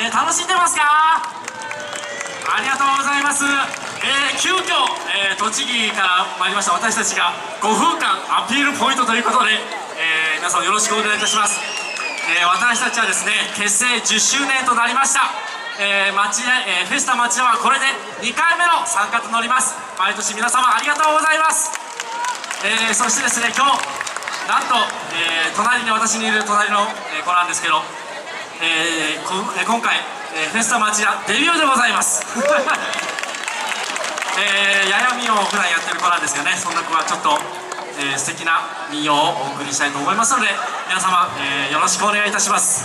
えー、楽しんでますか？ありがとうございます、えー、急遽、えー、栃木から参りました私たちが5分間アピールポイントということで、え皆さんよろしくお願いいたします、え私たちはですね結成10周年となりました。えー、町え、フェスタ町はこれで2回目の参加となります。毎年皆様ありがとうございます、えそしてですね今日なんと、え隣に私にいる隣の、え子なんですけどえー、こ今回、えー、フェスタ町屋デビューでございます。えー、ややみを普段やってる子なんですよね。そんな子はちょっと、えー、素敵な民謡をお送りしたいと思いますので皆様、えー、よろしくお願いいたします。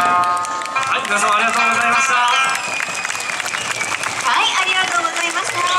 はい皆様ありがとうございました。はいありがとうございました。